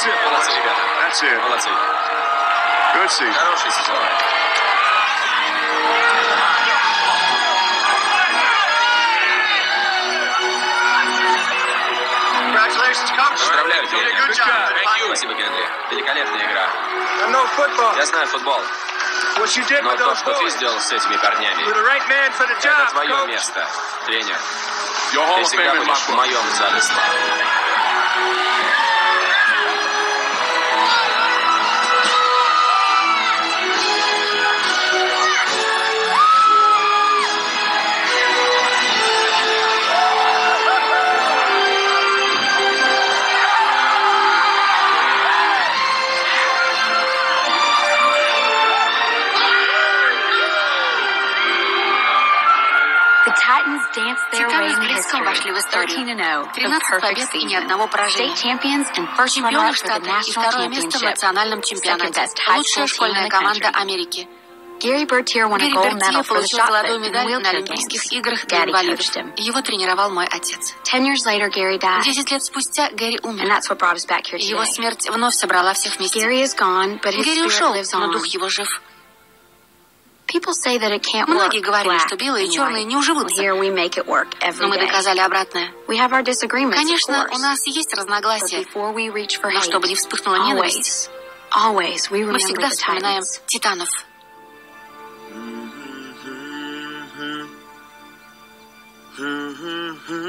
That's it. Молодцы. Good season. Хороший сезон. Поздравляю, Генри. good. Спасибо, Генри. Великолепная игра. Я знаю футбол, но то, что ты сделал с этими парнями, это твое место, тренер. Ты всегда будешь в моем зале славы. Титаны с блеском history. вошли в историю. 13-0, the 13 perfect побед и ни одного поражения. Чемпионы штата и второе место в национальном чемпионате. Лучшая школьная команда. Америки. Гэри Бертье получил золотую медаль на Олимпийских играх для инвалидов. Его тренировал мой отец. Десять лет спустя Гэри умер. Его смерть вновь собрала всех вместе. Гэри ушел, но дух его жив. Многие говорили, что белые и черные не уживутся. here we make it work every Но мы day. доказали обратное. We have our disagreements, of Конечно, course. у нас есть But разногласия, before we reach for но чтобы не вспыхнула ненависть, always, always we мы remember всегда the вспоминаем Titans. титанов. Hey,